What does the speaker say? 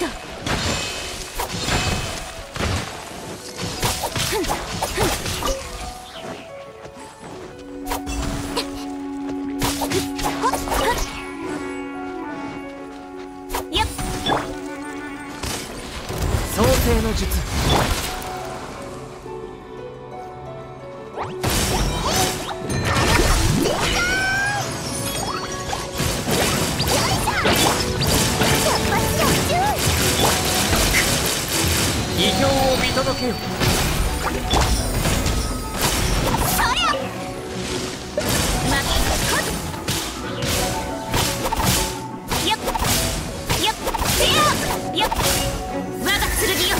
とやっ創世の術。偉業を見届けよ。そりゃ。こ。よっ。よっ。せよよっ。我が剣よ。